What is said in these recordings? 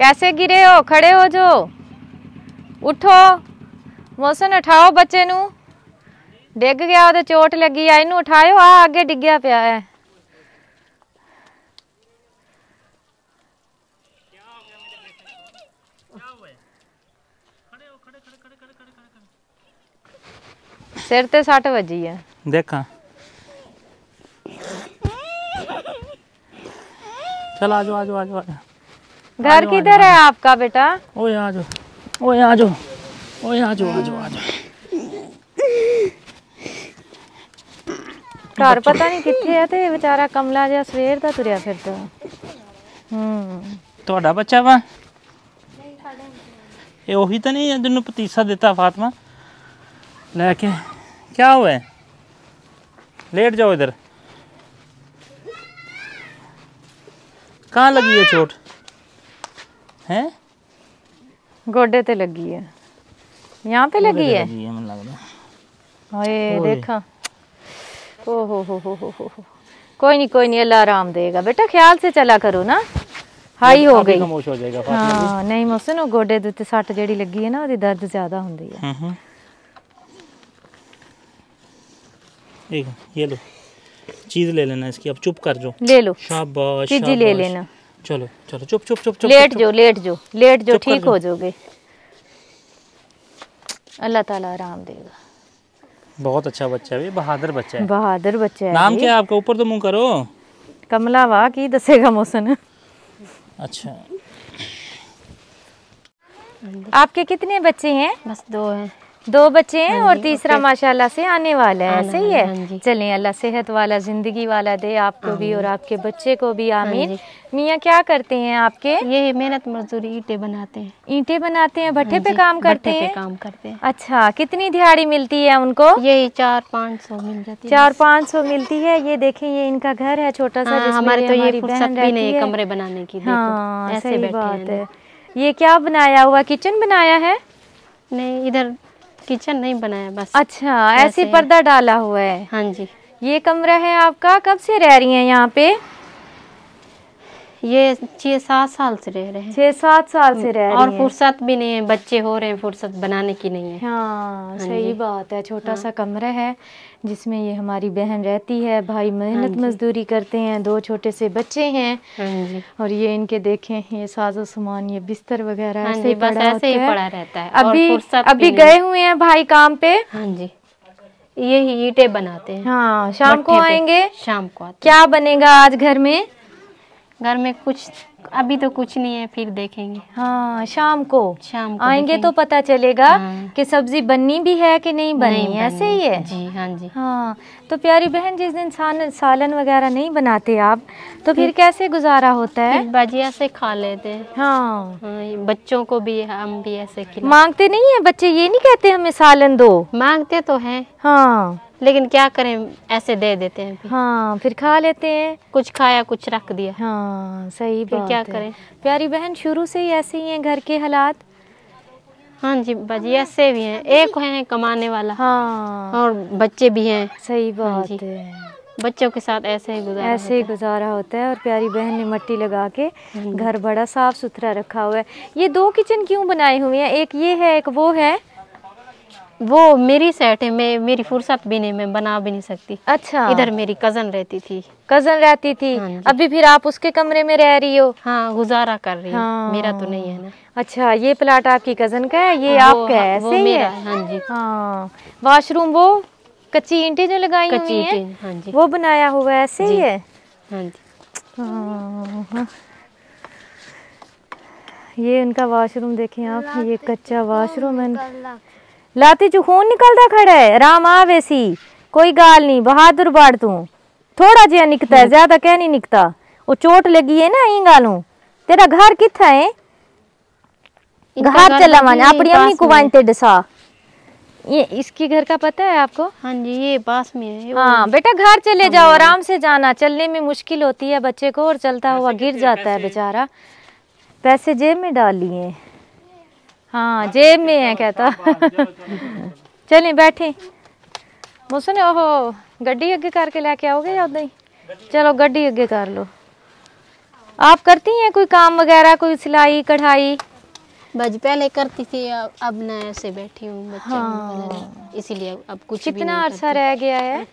कैसे गिरे हो खड़े हो जो उठो ਮੋਸਨ ਉਠਾਓ ਬੱਚੇ ਨੂੰ ਡਿੱਗ ਗਿਆ ਉਹਦੇ ਚੋਟ ਲੱਗੀ ਆ ਇਹਨੂੰ ਉਠਾਇਓ ਆ ਅੱਗੇ ਡਿੱਗਿਆ ਪਿਆ ਹੈ ਸਿਰ ਤੇ ਸੱਟ ਵੱਜੀ ਹੈ देखा चल आ जाओ आ जाओ आ जाओ आ जाओ घर किधर है आपका बेटा ओए आ जाओ ओए आ जाओ ओए आ जाओ आ जाओ आ जाओ ਘਰ ਪਤਾ ਨਹੀਂ ਕਿੱਥੇ ਹੈ ਤੇ ਵਿਚਾਰਾ ਕਮਲਾ ਜਿਹਾ ਸਵੇਰ ਦਾ ਤੁਰਿਆ ਫਿਰਦਾ ਹੂੰ ਤੁਹਾਡਾ ਬੱਚਾ ਵਾ ਇਹ ਉਹੀ ਤਾਂ ਨਹੀਂ ਹੈ ਜਿਹਨੂੰ ਪਤੀਸਾ ਦਿੱਤਾ ਫਾਤਮਾ ਲੈ ਕੇ क्या हुआ है लेट जाओ इधर कहाँ लगी है चोट हैं ਗੋਡੇ ਤੇ ਲੱਗੀ ਹੈ यहाँ पे लगी है लगी है मुझे लग रहा ओए ओए। देखा ओ हो हो हो हो हो हो। कोई नहीं कोई नहीं अल्लाह आराम देगा बेटा ख्याल से चला करो ना हाई हो काफी गई खामोश हो जाएगा फातिमा ਹਾਂ ਨਹੀਂ ਮੋਸਨ ਉਹ ਗੋਡੇ ਦੇ ਉੱਤੇ ਸੱਟ ਜਿਹੜੀ ਲੱਗੀ ਹੈ ਨਾ ਉਹਦੀ ਦਰਦ ਜ਼ਿਆਦਾ ਹੁੰਦੀ ਹੈ हम्म, हम्म। एक ये लो चीज ले लेना इसकी अब चुप कर जो ले लो शाबाश चीजी ले शाबाश। लेना चलो चलो चुप चुप चुप चुप लेट जो लेट जो लेट जो ठीक हो जाओगे। अल्लाह ताला आराम देगा। बहुत अच्छा बच्चा है बहादुर बच्चा है। बहादुर बच्चा है नाम क्या है आपका? ऊपर तो मुँह करो। कमला वाह की दसेगा मौसन अच्छा। आपके कितने बच्चे हैं? बस दो हैं। दो बच्चे हैं और तीसरा माशाल्लाह से आने वाला है सही है, है हाँ चलें अल्लाह सेहत वाला ज़िंदगी वाला दे आपको भी और आपके बच्चे को भी आमीन। मियाँ क्या करते हैं आपके? ये मेहनत मजदूरी ईंटें बनाते हैं। ईंटें बनाते हैं भट्टे हाँ पे काम करते हैं? काम करते हैं। अच्छा कितनी दिहाड़ी मिलती है उनको? यही चार पाँच सौ मिल जाती है चार पाँच सौ मिलती है ये देखें ये इनका घर है छोटा सा हाँ, हमारे तो ये नहीं है है। कमरे बनाने की हाँ ऐसे सही बात है। ये क्या बनाया हुआ किचन बनाया है? नहीं इधर किचन नहीं बनाया बस अच्छा ऐसे पर्दा डाला हुआ है। हाँ जी। ये कमरा है आपका कब से रह रही हैं यहाँ पे? ये छह सात साल से रह रहे हैं। छह सात साल से रह और रही हैं। फुर्सत भी नहीं है बच्चे हो रहे हैं फुर्सत बनाने की नहीं है। हाँ हाँ सही। बात है छोटा हाँ। सा कमरा है जिसमें ये हमारी बहन रहती है भाई मेहनत जी। मजदूरी करते हैं दो छोटे से बच्चे हैं। हाँ और ये इनके देखें ये साजो सामान ये बिस्तर वगैरह हाँ ऐसे ही बस ऐसे ही पड़ा रहता है अभी अभी गए हुए हैं भाई काम पे? हाँ जी। यही ईटे बनाते हैं। हाँ शाम को आएँगे? शाम को क्या बनेगा आज घर में? हैं। घर में कुछ अभी तो कुछ नहीं है फिर देखेंगे। हाँ शाम को। शाम को आएँगे तो पता चलेगा हाँ। कि सब्ज़ी बननी भी है कि नहीं बननी नहीं ऐसे ही है? जी हाँ जी। हाँ तो प्यारी बहन जिस दिन सान, सालन वगैरह नहीं बनाते आप तो फिर कैसे गुजारा होता है? भजिया से खा लेते हैं। हाँ। हाँ, बच्चों को भी हम भी ऐसे मांगते नहीं है बच्चे? ये नहीं कहते हमें सालन दो। मांगते तो है। हाँ। लेकिन क्या करें ऐसे दे देते हैं फिर। हाँ फिर खा लेते हैं। कुछ खाया कुछ रख दिया। हाँ सही फिर बात क्या है। करें? प्यारी बहन शुरू से ही ऐसे ही हैं घर के हालात। हाँ जी भजिया ऐसे भी हैं। एक है कमाने वाला। हाँ। और बच्चे भी हैं। सही बात जी। है। बच्चों के साथ ऐसे ही गुजारा ऐसे ही गुजारा होता है और प्यारी बहन ने मट्टी लगा के घर बड़ा साफ़ सुथरा रखा हुआ है। ये दो किचन क्यों बनाए हुए हैं? एक ये है एक वो है है। वो मेरी सेट है मैं मेरी फुर्सत भी नहीं मैं बना भी नहीं सकती। अच्छा। इधर मेरी कज़न रहती थी। कज़न रहती थी। हाँ अभी फिर आप उसके कमरे में रह रही हो? हाँ गुजारा कर रही हूँ। हाँ। मेरा तो नहीं है ना। अच्छा ये प्लाट आपकी कज़न का है? ये वो- आपका है ऐसे ही मेरा है? है, हाँ जी। हाँ। वॉशरूम वो कच्ची ईंटें जो लगाई हुई हैं? हाँ जी। वो बनाया हुआ है ऐसे ही है? हाँ जी। हाँ, हाँ। ये उनका वॉशरूम देखें आप ये कच्चा वॉशरूम है। लाती चू खून निकलता खड़ा है। राम आवे सी। कोई गाल नहीं बहादुर बाढ़ तू। थोड़ा जिहा निकता है ज़्यादा कह नहीं निकता। वो चोट लगी है ना ई गालू तेरा घर किथा है? घर चला माने अपनी अम्मी को में है। वांते डसा ये इसके घर का पता है आपको? हाँ जी ये पास में है हाँ बेटा घर चले जाओ आराम से जाना। चलने में मुश्किल होती है बच्चे को और चलता हुआ गिर जाता है? बेचारा। पैसे जेब में डाल लिए। हाँ जेब में है कहता। चलें बैठे। मुझसे ओहो गड्डी अगे करके लेके आओगे या उदा ही? चलो गड्डी अगे कर लो। आप करती हैं कोई काम वगैरह कोई सिलाई कढ़ाई? बज पहले करती थी अब अब ना ऐसे बैठी हूँ बच्चा वगैरह, इसीलिए अब कुछ कितना अरसा रह गया है?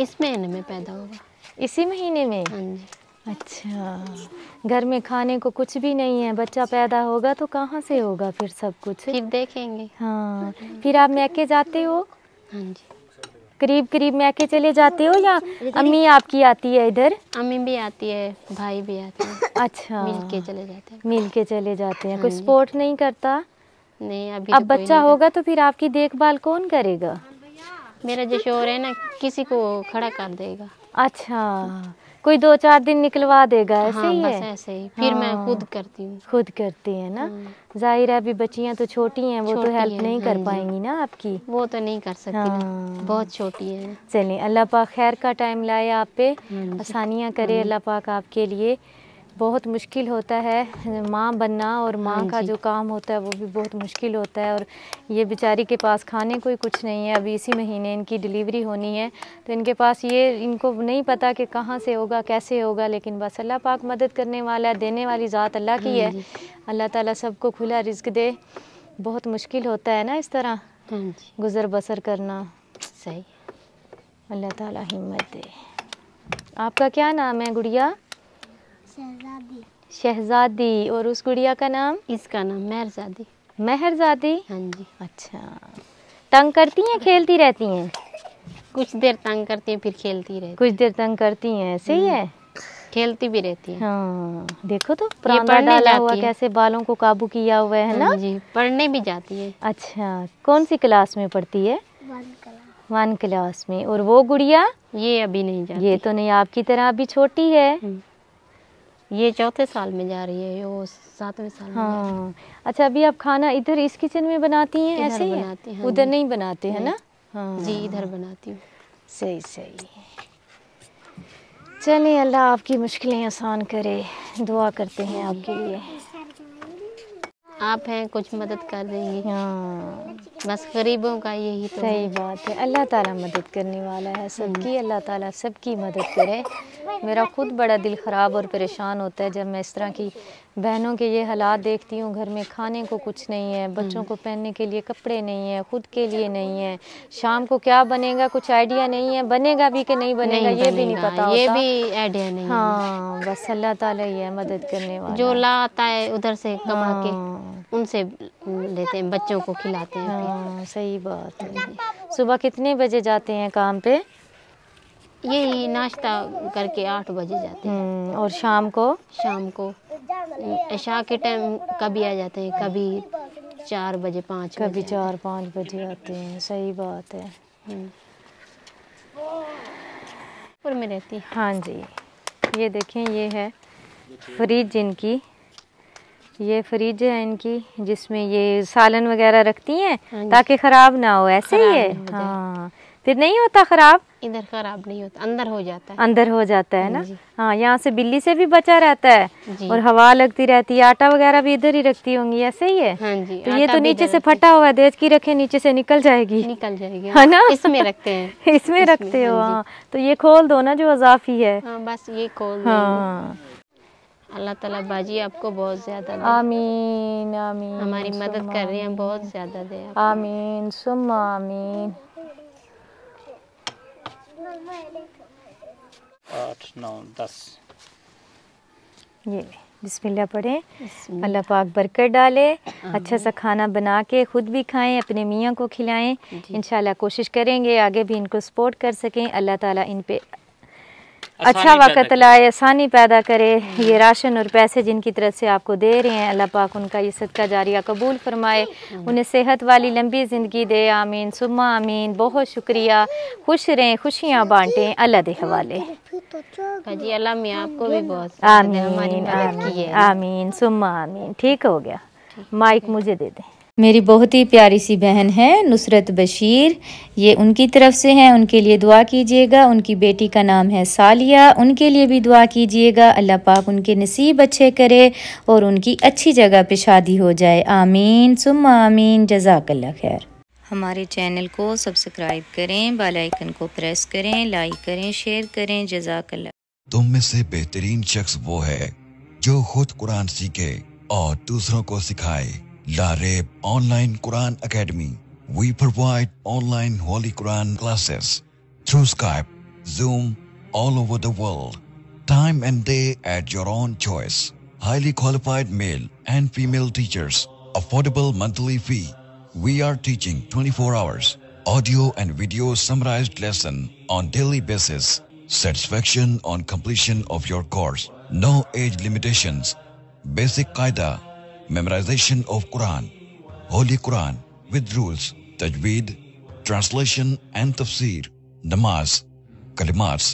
इस महीने में पैदा होगा। इसी महीने में? हाँ जी। अच्छा। घर में खाने को कुछ भी नहीं है बच्चा पैदा होगा तो कहाँ से होगा फिर सब कुछ? फिर देखेंगे। हाँ फिर आप मैके जाते हो? हाँ जी। करीब करीब मैके चले जाते हो या अम्मी आपकी आती है इधर? अम्मी भी आती है भाई भी आते हैं। अच्छा। मिल के चले जाते हैं। मिल के चले जाते हैं। कोई हाँ जी। सपोर्ट नहीं करता? नहीं अभी अब तो बच्चा होगा तो फिर आपकी देखभाल कौन करेगा? मेरा जो शोर है ना किसी को खड़ा कर देगा। अच्छा। कोई दो चार दिन निकलवा देगा ऐसे हाँ ही है? ऐसे ही। फिर हाँ, मैं हाँ। खुद करती हूँ। खुद करती है ना? हाँ। ज़ाहिर है अभी बच्चियाँ तो छोटी हैं वो तो हेल्प हैं, नहीं हाँ कर पाएँगी ना आपकी? वो तो नहीं कर सकती हाँ। बहुत छोटी है। चलिए अल्लाह पाक खैर का टाइम लाए आप पे। हाँ आसानियाँ करे अल्लाह पाक आपके लिए। बहुत मुश्किल होता है माँ बनना और माँ हाँ का जो। काम होता है वो भी बहुत मुश्किल होता है और ये बेचारी के पास खाने को ही कुछ नहीं है। अभी इसी महीने इनकी डिलीवरी होनी है तो इनके पास ये इनको नहीं पता कि कहाँ से होगा कैसे होगा लेकिन बस अल्लाह पाक मदद करने वाला है देने वाली ज़ात अल्लाह की हाँ है। अल्लाह ताला सबको खुला रिज्क दे। बहुत मुश्किल होता है ना इस तरह हाँ गुज़र बसर करना। सही। अल्लाह ताला हिम्मत दे। आपका क्या नाम है गुड़िया? शहजादी। शहजादी और उस गुड़िया का नाम? इसका नाम मेहरजादी। मेहरजादी? हाँ जी अच्छा। तंग करती हैं खेलती रहती हैं? कुछ देर तंग करती है फिर खेलती रहती कुछ देर तंग करती हैं ऐसे ही है? खेलती भी रहती है। हाँ देखो तो पढ़ने डाला हुआ कैसे बालों को काबू किया हुआ है ना? हाँ जी पढ़ने भी जाती है। अच्छा कौन सी क्लास में पढ़ती है? वन क्लास में। और वो गुड़िया? ये अभी नहीं जाती। ये तो नहीं आपकी तरह अभी छोटी है। हम्म। ये चौथे साल में जा रही है वो सातवें साल में है। हाँ। अच्छा अभी आप खाना इधर इस किचन में बनाती हैं ऐसे ही? है? हैं, हाँ उधर नहीं बनाते हैं ना? हाँ। जी इधर बनाती हूँ। सही सही। चलिए अल्लाह आपकी मुश्किलें आसान करे दुआ करते हैं आपके लिए। आप हैं कुछ मदद कर देंगे। हाँ। बस गरीबों का यही तो सही बात है। अल्लाह ताला मदद करने वाला है सबकी अल्लाह ताला सबकी मदद करे। मेरा खुद बड़ा दिल ख़राब और परेशान होता है जब मैं इस तरह की बहनों के ये हालात देखती हूँ। घर में खाने को कुछ नहीं है बच्चों को पहनने के लिए कपड़े नहीं है खुद के लिए नहीं है। शाम को क्या बनेगा कुछ आइडिया नहीं है। बनेगा भी कि नहीं बनेगा नहीं ये बनेगा, भी नहीं पता ये भी आइडिया नहीं हाँ। बस अल्लाह ताला ही है मदद करने वाला जो ला आता है उधर से कमा के। हाँ, उनसे लेते हैं बच्चों को खिलाते हैं। हाँ सही बात है। सुबह कितने बजे जाते हैं काम पे? यही नाश्ता करके आठ बजे जाते हैं। हम्म, और शाम को? शाम को। ऐशा के टाइम कभी आ जाते हैं कभी चार बजे पाँच कभी चार पाँच बजे आते हैं सही बात है। हम्म। में रहती हाँ। जी ये देखें ये है फ्रिज इनकी ये फ्रिज है इनकी जिसमें ये सालन वगैरह रखती हैं हाँ ताकि ख़राब ना हो ऐसे ही है? हो। हाँ। फिर नहीं होता ख़राब? इधर खराब नहीं होता अंदर हो जाता है। अंदर हो जाता है ना? हाँ यहाँ से बिल्ली से भी बचा रहता है। और हवा लगती रहती है आटा वगैरह भी इधर ही रखती होंगी ऐसे ही है? हाँ जी तो ये तो नीचे से फटा हुआ है देख की रखे नीचे से निकल जाएगी। निकल जाएगी है ना? इसमें रखते हैं। इसमें रखते हो हाँ तो ये खोल दो ना जो अजाफी है। हाँ बस ये खोल हाँ। अल्लाह ताला बाजी आपको बहुत ज़्यादा दे। आमीन आमीन हमारी मदद कर रही हैं बहुत ज़्यादा दे आमीन सुम्मा आमीन। आठ नौ दस। ये बिस्मिल्लाह पढ़ें। अल्लाह पाक बरकत डाले। अच्छा सा खाना बना के खुद भी खाएँ अपने मियाँ को खिलाएँ। इंशाल्लाह कोशिश करेंगे आगे भी इनको सपोर्ट कर सकें। अल्लाह ताला इन पे अच्छा वक़्त लाए आसानी पैदा करे ये राशन और पैसे जिनकी तरफ़ से आपको दे रहे हैं अल्लाह पाक उनका ये सदका जारिया कबूल फरमाए उन्हें सेहत वाली लंबी ज़िंदगी दे आमीन सुमा आमीन बहुत शुक्रिया खुश रहें खुशियाँ बांटें अल्लाह दे हवाले। बाजी अल्लाह में आपको भी बहुत आमीन आमीन है। आमीन सुम्मा आमीन ठीक हो गया माइक मुझे दे दें। मेरी बहुत ही प्यारी सी बहन है नुसरत बशीर। ये उनकी तरफ़ से हैं उनके लिए दुआ कीजिएगा। उनकी बेटी का नाम है सालिया। उनके लिए भी दुआ कीजिएगा। अल्लाह पाक उनके नसीब अच्छे करे और उनकी अच्छी जगह पे शादी हो जाए। आमीन सुम्मा आमीन। जजाकल्ला खैर। हमारे चैनल को सब्सक्राइब करें बेल आइकन को प्रेस करें लाइक करें शेयर करें। जजाकल्ला तुम में से बेहतरीन शख्स वो है जो खुद कुरान सीखे और दूसरों को सिखाए। Lareb Online Quran Academy. We provide online Holy Quran classes through Skype, Zoom, all over the world. Time and day at your own choice. Highly qualified male and female teachers. Affordable monthly fee. We are teaching 24 hours. Audio and video summarized lesson on daily basis. Satisfaction on completion of your course. No age limitations. Basic Qaeda memorization of quran. Holy quran with rules tajweed translation and tafsir namaz kalimats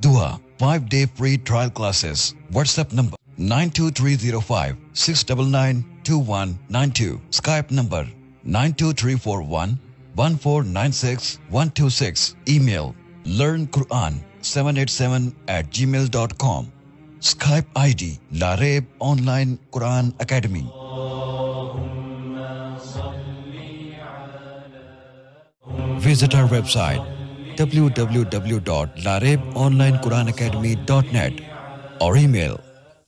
dua 5 day free trial classes whatsapp number 92305 6992192 skype number 92341 1496 126 email learn quran 787 at gmail.com Skype ID Lareb Online Quran Academy. Visit our website www.larebonlinequranacademy.net or email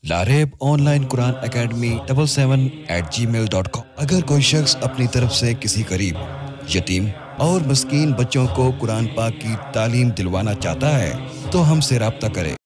Lareb online Quran academy double seven eight gmail dot com अगर कोई शख्स अपनी तरफ़ से किसी गरीब, यतीम और मस्किन बच्चों को कुरान पाक की तालीम दिलवाना चाहता है तो हमसे रबता करे